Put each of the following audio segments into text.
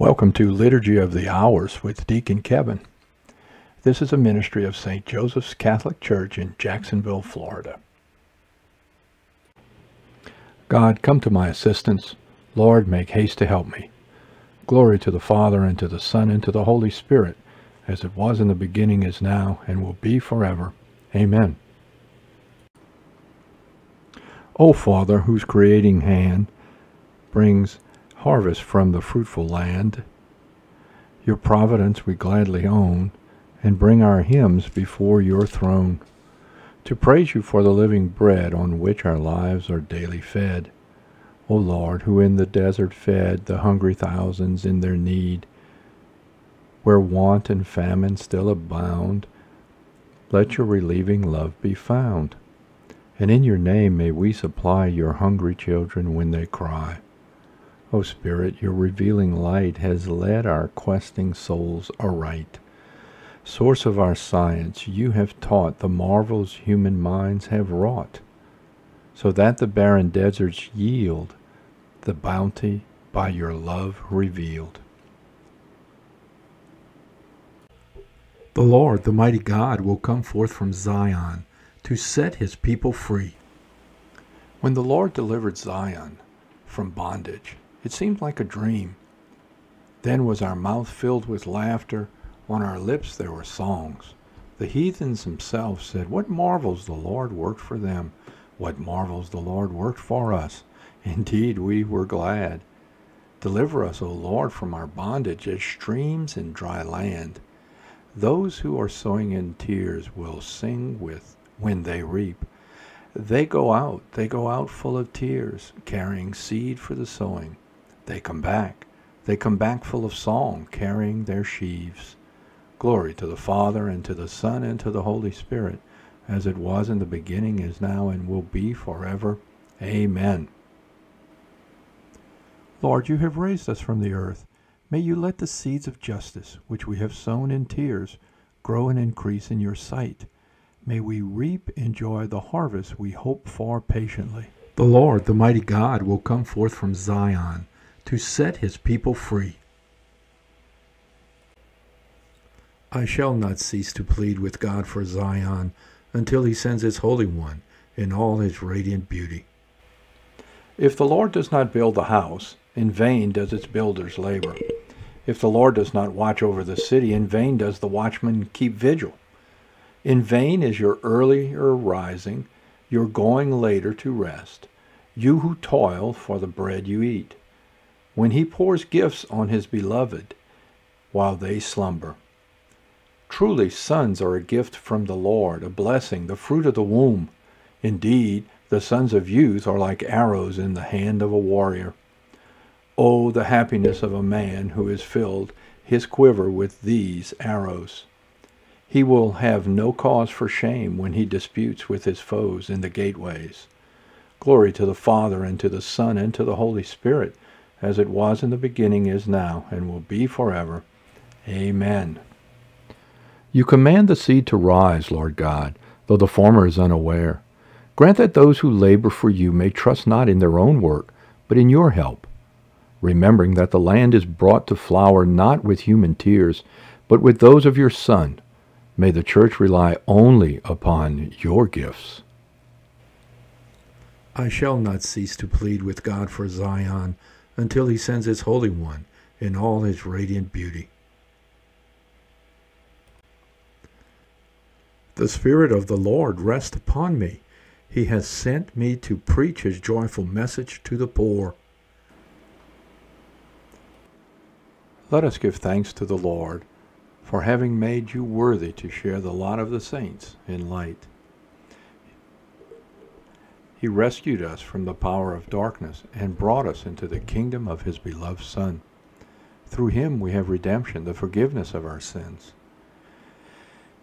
Welcome to Liturgy of the Hours with Deacon Kevin. This is a ministry of St. Joseph's Catholic Church in Jacksonville, Florida. God, come to my assistance. Lord, make haste to help me. Glory to the Father, and to the Son, and to the Holy Spirit, as it was in the beginning, is now, and will be forever. Amen. O Father, whose creating hand brings harvest from the fruitful land. Your providence we gladly own, and bring our hymns before your throne, to praise you for the living bread on which our lives are daily fed. O Lord, who in the desert fed the hungry thousands in their need, where want and famine still abound, let your relieving love be found. And in your name may we supply your hungry children when they cry. O Spirit, your revealing light has led our questing souls aright. Source of our science, you have taught the marvels human minds have wrought, so that the barren deserts yield the bounty by your love revealed. The Lord, the mighty God, will come forth from Zion to set his people free. When the Lord delivered Zion from bondage, it seemed like a dream. Then was our mouth filled with laughter, on our lips there were songs. The heathens themselves said, What marvels the Lord worked for them! What marvels the Lord worked for us! Indeed, we were glad. Deliver us, O Lord, from our bondage as streams in dry land. Those who are sowing in tears will sing with when they reap. They go out, they go out full of tears, carrying seed for the sowing. They come back. They come back full of song, carrying their sheaves. Glory to the Father, and to the Son, and to the Holy Spirit, as it was in the beginning, is now, and will be forever. Amen. Lord, you have raised us from the earth. May you let the seeds of justice, which we have sown in tears, grow and increase in your sight. May we reap and enjoy the harvest we hope for patiently. The Lord, the mighty God, will come forth from Zion to set his people free. I shall not cease to plead with God for Zion until he sends his Holy One in all his radiant beauty. If the Lord does not build the house, in vain does its builders labor. If the Lord does not watch over the city, in vain does the watchman keep vigil. In vain is your earlier rising, your going later to rest, you who toil for the bread you eat when he pours gifts on his beloved while they slumber. Truly, sons are a gift from the Lord, a blessing, the fruit of the womb. Indeed, the sons of youth are like arrows in the hand of a warrior. Oh, the happiness of a man who has filled his quiver with these arrows. He will have no cause for shame when he disputes with his foes in the gateways. Glory to the Father, and to the Son, and to the Holy Spirit as it was in the beginning, is now, and will be forever. Amen. You command the seed to rise, Lord God, though the former is unaware. Grant that those who labor for you may trust not in their own work, but in your help, remembering that the land is brought to flower not with human tears, but with those of your Son. May the church rely only upon your gifts. I shall not cease to plead with God for Zion until he sends his Holy One in all his radiant beauty. The Spirit of the Lord rest upon me. He has sent me to preach his joyful message to the poor. Let us give thanks to the Lord for having made you worthy to share the lot of the saints in light. He rescued us from the power of darkness and brought us into the kingdom of his beloved Son. Through him we have redemption, the forgiveness of our sins.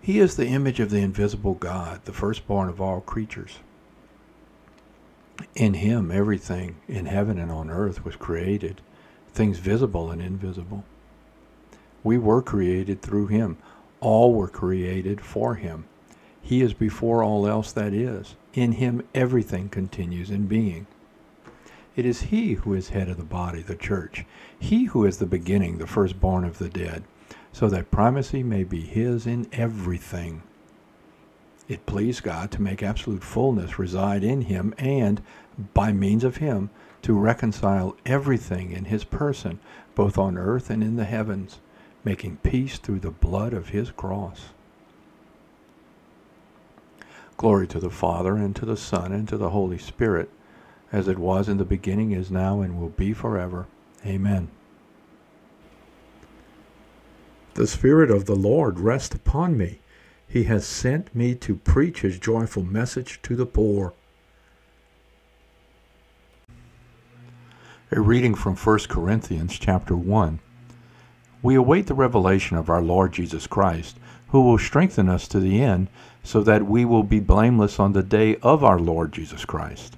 He is the image of the invisible God, the firstborn of all creatures. In him everything in heaven and on earth was created, things visible and invisible. We were created through him. All were created for him. He is before all else that is. In him everything continues in being. It is he who is head of the body, the church, he who is the beginning, the firstborn of the dead, so that primacy may be his in everything. It pleased God to make absolute fullness reside in him and, by means of him, to reconcile everything in his person, both on earth and in the heavens, making peace through the blood of his cross. Glory to the Father, and to the Son, and to the Holy Spirit, as it was in the beginning, is now, and will be forever. Amen. The Spirit of the Lord rest upon me. He has sent me to preach his joyful message to the poor. A reading from 1 Corinthians chapter 1. We await the revelation of our Lord Jesus Christ, who will strengthen us to the end, so that we will be blameless on the day of our Lord Jesus Christ.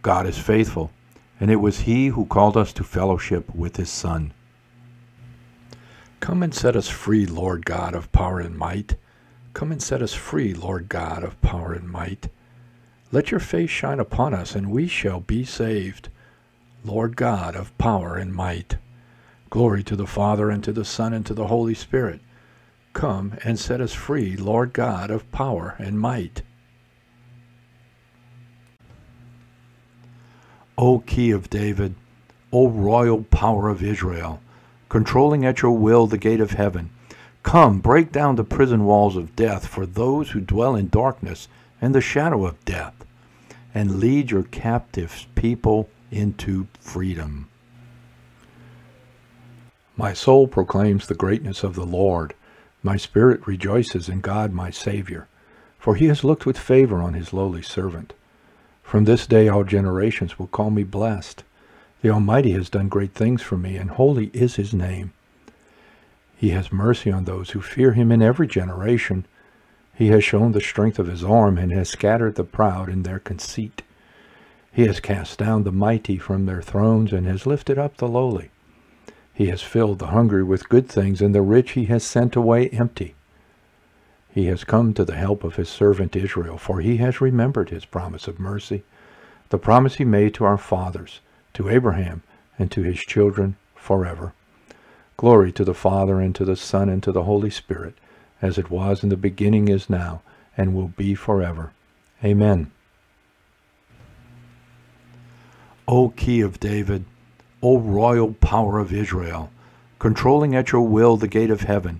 God is faithful, and it was He who called us to fellowship with His Son. Come and set us free, Lord God of power and might. Come and set us free, Lord God of power and might. Let your face shine upon us, and we shall be saved. Lord God of power and might. Glory to the Father, and to the Son, and to the Holy Spirit. Come and set us free, Lord God of power and might. O key of David, O royal power of Israel, controlling at your will the gate of heaven, come, break down the prison walls of death for those who dwell in darkness and the shadow of death, and lead your captive people into freedom. My soul proclaims the greatness of the Lord. My spirit rejoices in God my Savior, for he has looked with favor on his lowly servant. From this day all generations will call me blessed. The Almighty has done great things for me, and holy is his name. He has mercy on those who fear him in every generation. He has shown the strength of his arm, and has scattered the proud in their conceit. He has cast down the mighty from their thrones, and has lifted up the lowly. He has filled the hungry with good things, and the rich he has sent away empty. He has come to the help of his servant Israel, for he has remembered his promise of mercy, the promise he made to our fathers, to Abraham, and to his children forever. Glory to the Father, and to the Son, and to the Holy Spirit, as it was in the beginning, is now, and will be forever. Amen. O key of David, O royal power of Israel, controlling at your will the gate of heaven,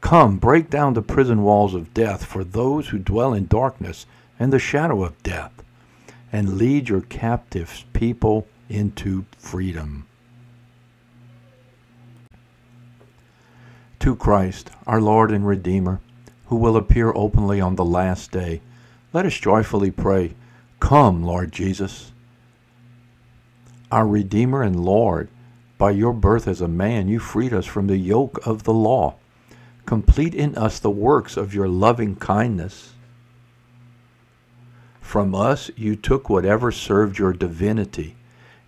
come, break down the prison walls of death for those who dwell in darkness and the shadow of death, and lead your captive people into freedom. To Christ, our Lord and Redeemer, who will appear openly on the last day, let us joyfully pray, Come, Lord Jesus our Redeemer and Lord, by your birth as a man, you freed us from the yoke of the law. Complete in us the works of your loving kindness. From us you took whatever served your divinity.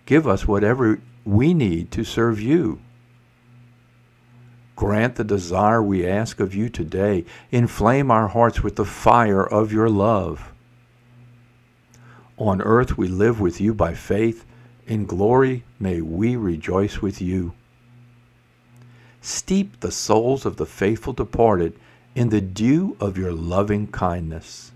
Give us whatever we need to serve you. Grant the desire we ask of you today. Inflame our hearts with the fire of your love. On earth we live with you by faith in glory may we rejoice with you. Steep the souls of the faithful departed in the dew of your loving kindness.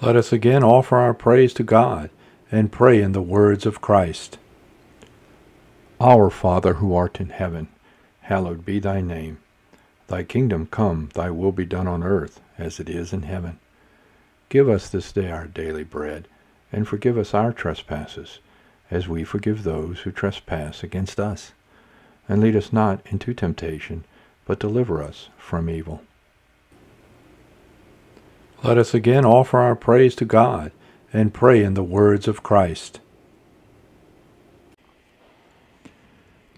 Let us again offer our praise to God and pray in the words of Christ. Our Father who art in heaven, hallowed be thy name. Thy kingdom come, thy will be done on earth as it is in heaven. Give us this day our daily bread, and forgive us our trespasses, as we forgive those who trespass against us. And lead us not into temptation, but deliver us from evil. Let us again offer our praise to God, and pray in the words of Christ.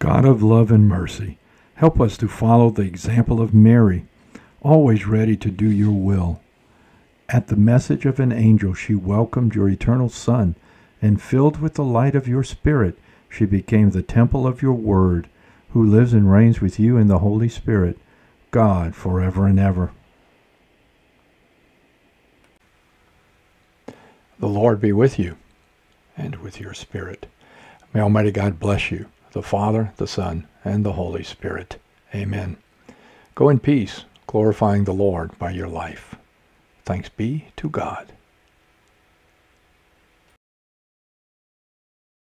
God of love and mercy, help us to follow the example of Mary, always ready to do your will at the message of an angel, she welcomed your eternal Son, and filled with the light of your Spirit, she became the temple of your Word, who lives and reigns with you in the Holy Spirit, God forever and ever. The Lord be with you and with your spirit. May Almighty God bless you, the Father, the Son, and the Holy Spirit. Amen. Go in peace, glorifying the Lord by your life. Thanks be to God.